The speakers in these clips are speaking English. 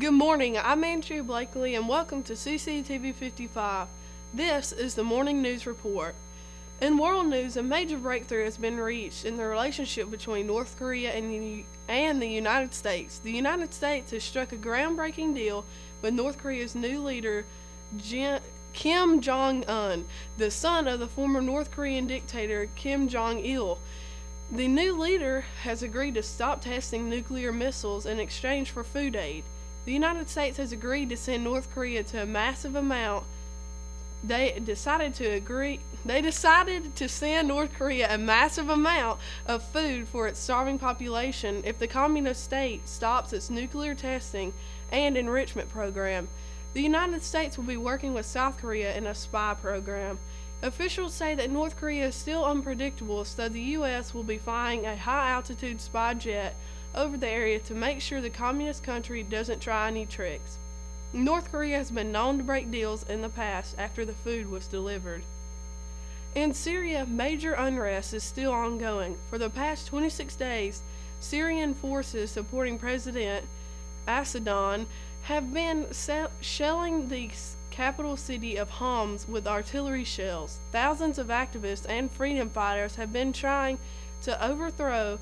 Good morning, I'm Andrea Blakely, and welcome to CCTV 55. This is the Morning News Report. In world news, a major breakthrough has been reached in the relationship between North Korea and the, and the United States. The United States has struck a groundbreaking deal with North Korea's new leader, Kim Jong un, the son of the former North Korean dictator Kim Jong il. The new leader has agreed to stop testing nuclear missiles in exchange for food aid. The United States has agreed to send North Korea to a massive amount. They decided to agree. They decided to send North Korea a massive amount of food for its starving population if the communist state stops its nuclear testing and enrichment program. The United States will be working with South Korea in a spy program. Officials say that North Korea is still unpredictable, so the U.S. will be flying a high altitude spy jet over the area to make sure the communist country doesn't try any tricks. North Korea has been known to break deals in the past after the food was delivered. In Syria, major unrest is still ongoing. For the past 26 days, Syrian forces supporting President Assad have been shelling the capital city of Homs with artillery shells. Thousands of activists and freedom fighters have been trying to overthrow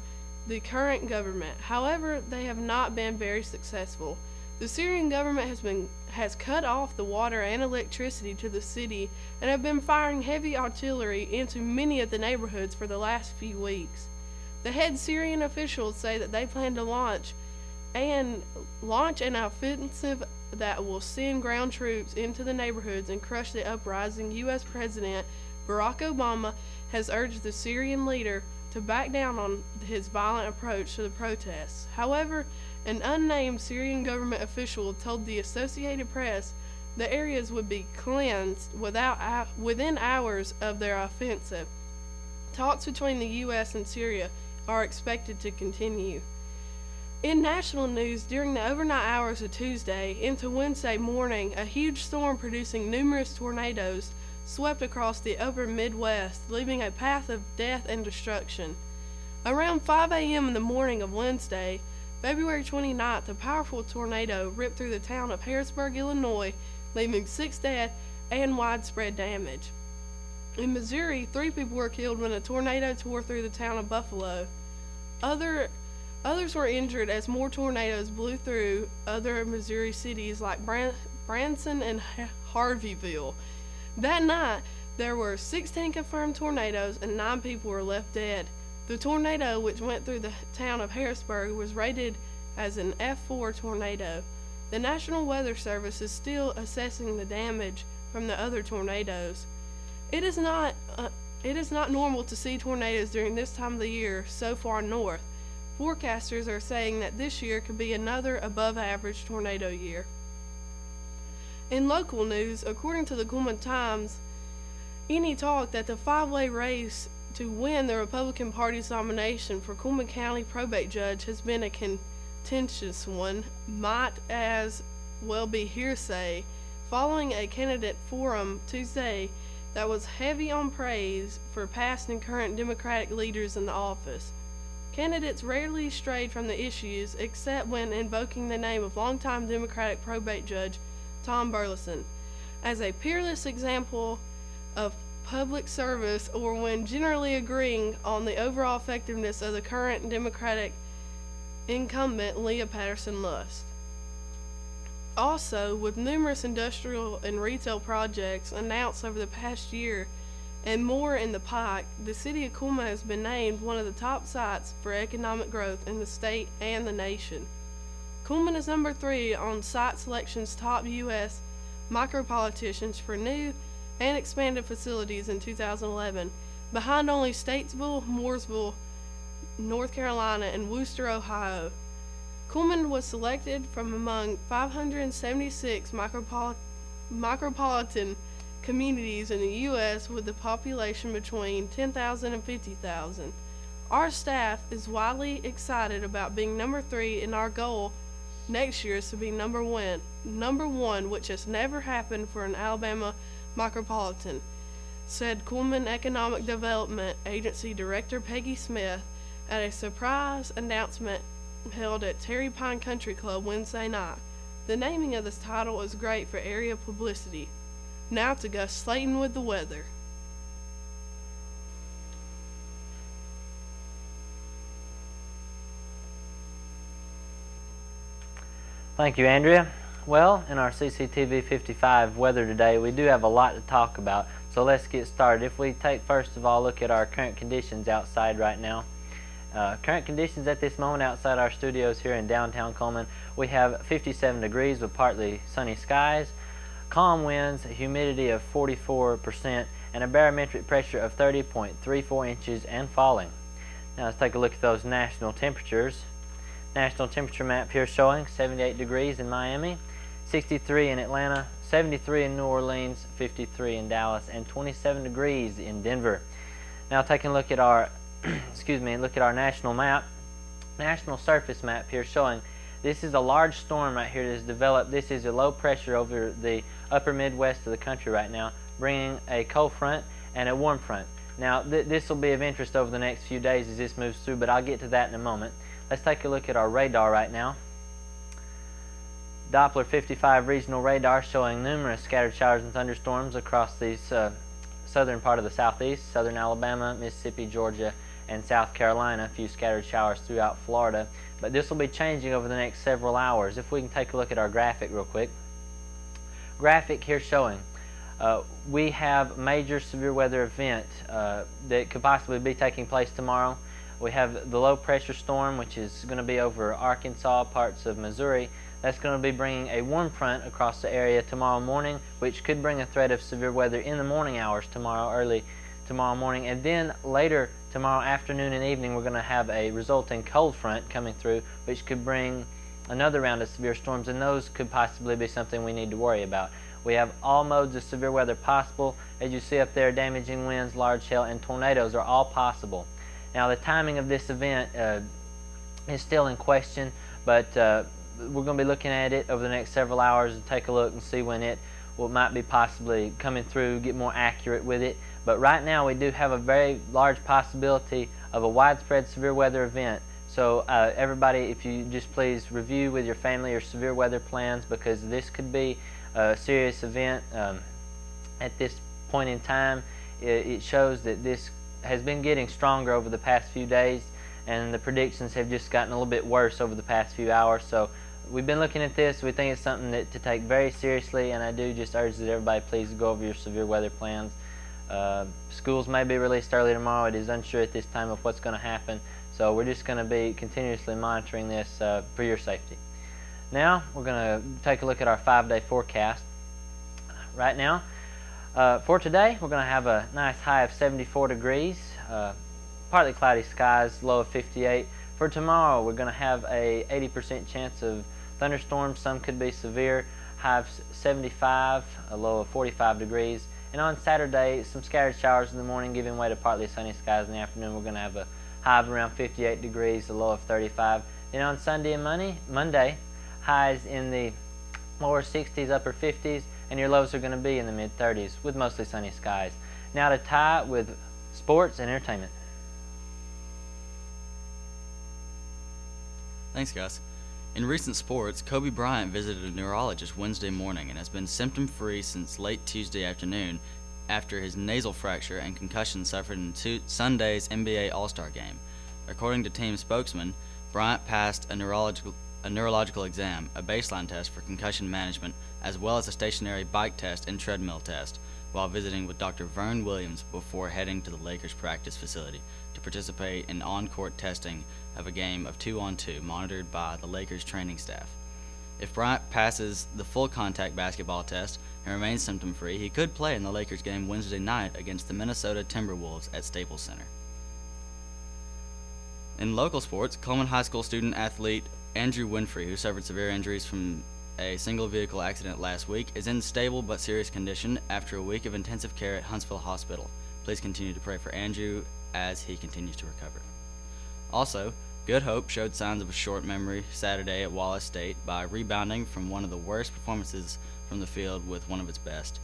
the current government. However, they have not been very successful. The Syrian government has been has cut off the water and electricity to the city and have been firing heavy artillery into many of the neighborhoods for the last few weeks. The head Syrian officials say that they plan to launch and launch an offensive that will send ground troops into the neighborhoods and crush the uprising. U.S. President Barack Obama has urged the Syrian leader to back down on his violent approach to the protests. However, an unnamed Syrian government official told the Associated Press the areas would be cleansed without, within hours of their offensive. Talks between the U.S. and Syria are expected to continue. In national news, during the overnight hours of Tuesday into Wednesday morning, a huge storm producing numerous tornadoes swept across the upper Midwest, leaving a path of death and destruction. Around 5 a.m. in the morning of Wednesday, February 29th, a powerful tornado ripped through the town of Harrisburg, Illinois, leaving six dead and widespread damage. In Missouri, three people were killed when a tornado tore through the town of Buffalo. Other others were injured as more tornadoes blew through other Missouri cities like Branson and Harveyville. That night, there were 16 confirmed tornadoes and 9 people were left dead. The tornado, which went through the town of Harrisburg, was rated as an F4 tornado. The National Weather Service is still assessing the damage from the other tornadoes. It is not uh, it is not normal to see tornadoes during this time of the year so far north. Forecasters are saying that this year could be another above average tornado year. In local news, according to the Cullman Times, any talk that the five way race to win the Republican Party's nomination for Cullman County probate judge has been a contentious one, might as well be hearsay, following a candidate forum Tuesday that was heavy on praise for past and current Democratic leaders in the office. Candidates rarely strayed from the issues except when invoking the name of longtime Democratic probate judge Tom Burleson as a peerless example of public service or when generally agreeing on the overall effectiveness of the current Democratic incumbent Leah Patterson Lust. Also, with numerous industrial and retail projects announced over the past year and more in the pike, the city of Cullman has been named one of the top sites for economic growth in the state and the nation. Cullman is number three on Site Selection's top U.S. micropoliticians for new and expanded facilities in 2011, behind only Statesville, Mooresville, North Carolina, and Wooster, Ohio. Cullman was selected from among 576 micropol- micropolitan communities in the U.S. with a population between 10,000 and 50,000. Our staff is widely excited about being number three in our goal next year is to be number one, number one, which has never happened for an Alabama micropolitan, said Cullman Economic Development Agency Director Peggy Smith at a surprise announcement held at Terri Pine Country Club Wednesday night. The naming of this title is great for area publicity. Now to Gus Slayton with the weather. Thank you, Andrea. Well, in our CCTV 55 weather today, we do have a lot to talk about, so let's get started. If we take first of all look at our current conditions outside right now. Uh, current conditions at this moment outside our studios here in downtown Cullman, we have 57 degrees with partly sunny skies, calm winds, humidity of 44%, and a barometric pressure of 30.34 inches and falling. Now let's take a look at those national temperatures. National temperature map here showing 78 degrees in Miami, 63 in Atlanta, 73 in New Orleans, 53 in Dallas, and 27 degrees in Denver. Now taking a look at our, excuse me, look at our national map, national surface map here showing this is a large storm right here that has developed. This is a low pressure over the upper Midwest of the country right now, bringing a cold front and a warm front. Now th this will be of interest over the next few days as this moves through, but I'll get to that in a moment. Let's take a look at our radar right now. Doppler 55 regional radar showing numerous scattered showers and thunderstorms across the uh, southern part of the southeast, southern Alabama, Mississippi, Georgia, and South Carolina. A few scattered showers throughout Florida. But this will be changing over the next several hours. If we can take a look at our graphic real quick. Graphic here showing uh, we have major severe weather event uh, that could possibly be taking place tomorrow. We have the low pressure storm, which is going to be over Arkansas, parts of Missouri. That's going to be bringing a warm front across the area tomorrow morning, which could bring a threat of severe weather in the morning hours tomorrow, early tomorrow morning. And then later tomorrow afternoon and evening, we're going to have a resulting cold front coming through, which could bring another round of severe storms, and those could possibly be something we need to worry about. We have all modes of severe weather possible. As you see up there, damaging winds, large hail, and tornadoes are all possible. Now the timing of this event uh, is still in question, but uh, we're going to be looking at it over the next several hours and take a look and see when it will, might be possibly coming through, get more accurate with it. But right now we do have a very large possibility of a widespread severe weather event. So uh, everybody, if you just please review with your family your severe weather plans because this could be a serious event um, at this point in time. It, it shows that this has been getting stronger over the past few days and the predictions have just gotten a little bit worse over the past few hours. So we've been looking at this. We think it's something that, to take very seriously, and I do just urge that everybody please go over your severe weather plans. Uh, schools may be released early tomorrow. It is unsure at this time of what's going to happen. So we're just going to be continuously monitoring this uh, for your safety. Now we're going to take a look at our five-day forecast. Right now, uh, for today, we're going to have a nice high of 74 degrees, uh, partly cloudy skies, low of 58. For tomorrow, we're going to have a 80% chance of thunderstorms. Some could be severe. High of 75, a low of 45 degrees. And on Saturday, some scattered showers in the morning, giving way to partly sunny skies in the afternoon. We're going to have a high of around 58 degrees, a low of 35. Then on Sunday and Monday, Monday highs in the lower 60s, upper 50s, and your lows are going to be in the mid 30s with mostly sunny skies. Now to tie with sports and entertainment. Thanks, Gus. In recent sports, Kobe Bryant visited a neurologist Wednesday morning and has been symptom free since late Tuesday afternoon after his nasal fracture and concussion suffered in Sunday's NBA All Star game. According to team spokesman, Bryant passed a neurological, a neurological exam, a baseline test for concussion management, as well as a stationary bike test and treadmill test, while visiting with Dr. Vern Williams before heading to the Lakers practice facility to participate in on court testing of a game of 2 on 2 monitored by the Lakers training staff. If Bryant passes the full contact basketball test and remains symptom free, he could play in the Lakers game Wednesday night against the Minnesota Timberwolves at Staples Center. In local sports, Cullman High School student athlete Andrew Winfrey, who suffered severe injuries from a single vehicle accident last week, is in stable but serious condition after a week of intensive care at Huntsville Hospital. Please continue to pray for Andrew as he continues to recover. Also, Good Hope showed signs of a short memory Saturday at Wallace State by rebounding from one of the worst performances from the field with one of its best.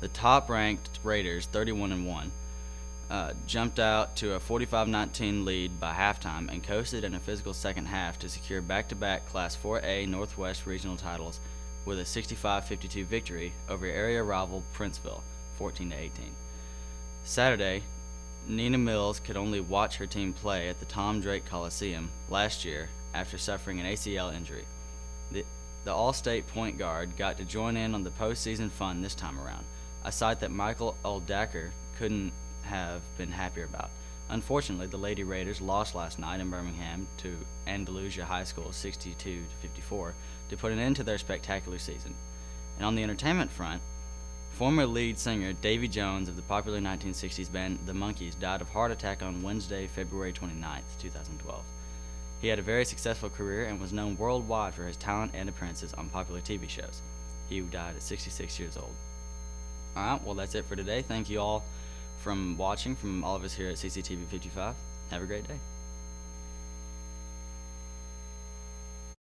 The top ranked Raiders, 31 and 1, uh, jumped out to a 45-19 lead by halftime and coasted in a physical second half to secure back-to-back Class 4A Northwest regional titles with a 65-52 victory over area rival Priceville, 14-18. Saturday, Nina Mills could only watch her team play at the Tom Drake Coliseum last year after suffering an ACL injury. The, the All-State point guard got to join in on the postseason fun this time around, a sight that Michael Oldacker couldn't have been happier about. Unfortunately, the Lady Raiders lost last night in Birmingham to Andalusia High School 62 54 to put an end to their spectacular season. And on the entertainment front, former lead singer Davy Jones of the popular 1960s band The Monkees died of heart attack on Wednesday, February 29, 2012. He had a very successful career and was known worldwide for his talent and appearances on popular TV shows. He died at 66 years old. Alright, well, that's it for today. Thank you all from watching, from all of us here at CCTV 55. Have a great day.